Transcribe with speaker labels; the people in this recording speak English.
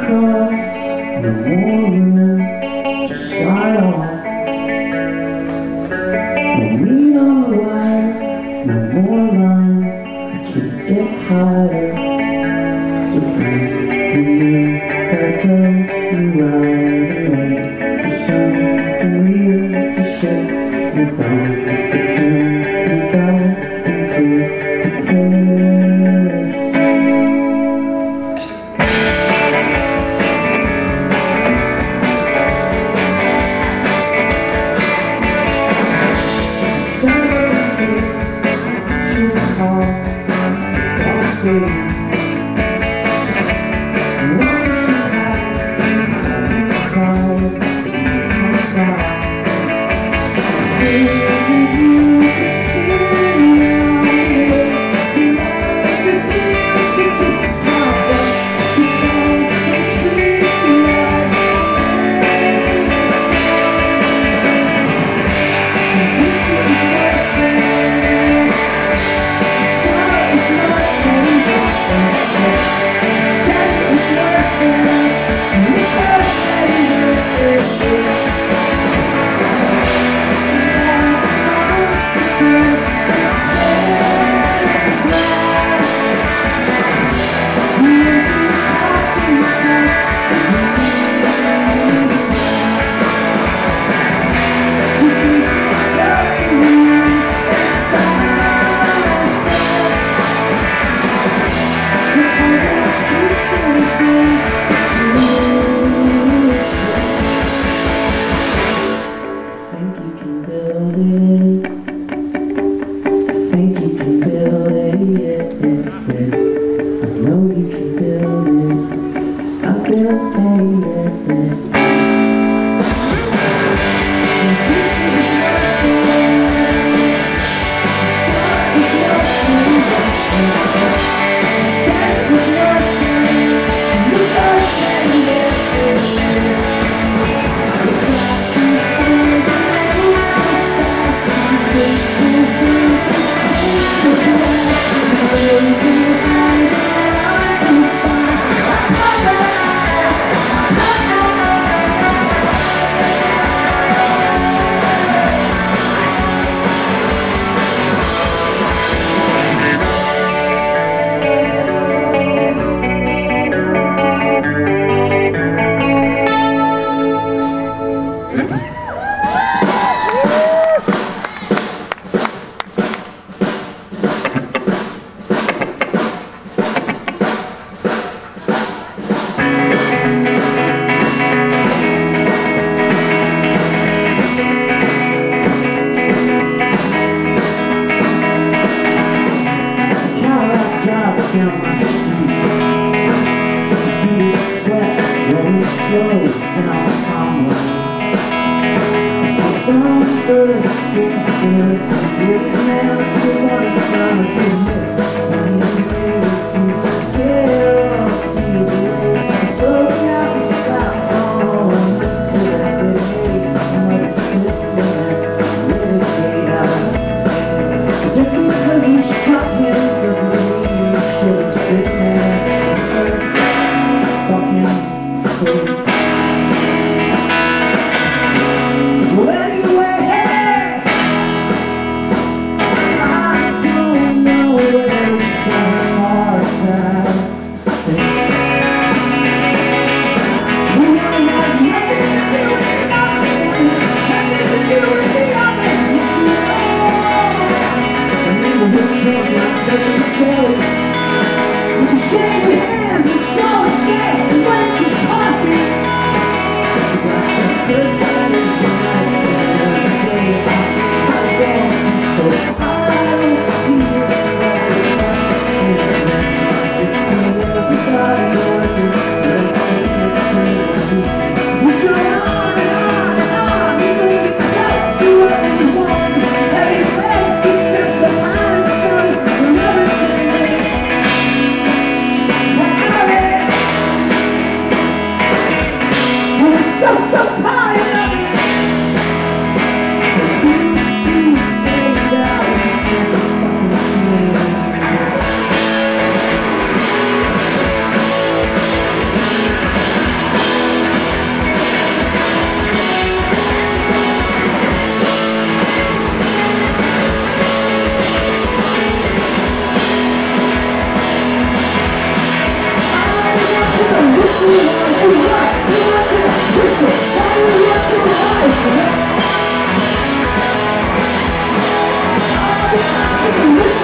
Speaker 1: cross the morning to Sion. No meat on the wire, no more lines. I can't get higher. So free me, that's você Universe, forgiveness, forgiveness, forgiveness, forgiveness, I see you Shake your hands and show